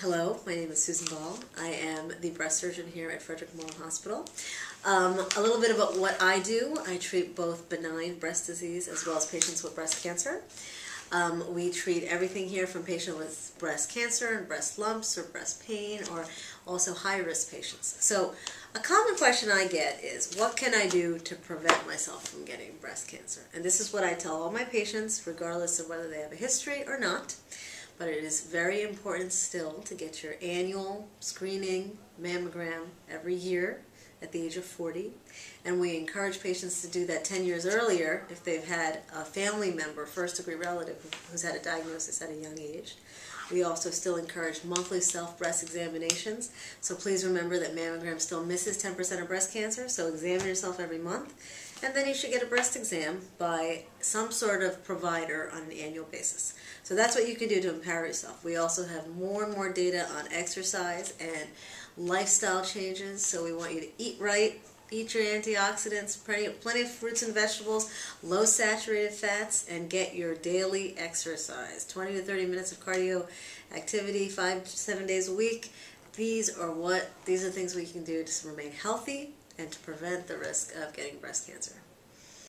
Hello, my name is Susan Bahl. I am the breast surgeon here at Frederick Memorial Hospital. Um, a little bit about what I do. I treat both benign breast disease as well as patients with breast cancer. Um, we treat everything here from patients with breast cancer and breast lumps or breast pain or also high-risk patients. So a common question I get is, what can I do to prevent myself from getting breast cancer? And this is what I tell all my patients, regardless of whether they have a history or not but it is very important still to get your annual screening mammogram every year at the age of 40. And we encourage patients to do that 10 years earlier if they've had a family member, first degree relative, who's had a diagnosis at a young age. We also still encourage monthly self-breast examinations. So please remember that mammogram still misses 10% of breast cancer, so examine yourself every month. And then you should get a breast exam by some sort of provider on an annual basis. So that's what you can do to empower yourself. We also have more and more data on exercise and lifestyle changes. So we want you to eat right, eat your antioxidants, plenty, of fruits and vegetables, low saturated fats, and get your daily exercise. 20 to 30 minutes of cardio activity, five to seven days a week. These are what these are things we can do to remain healthy and to prevent the risk of getting breast cancer.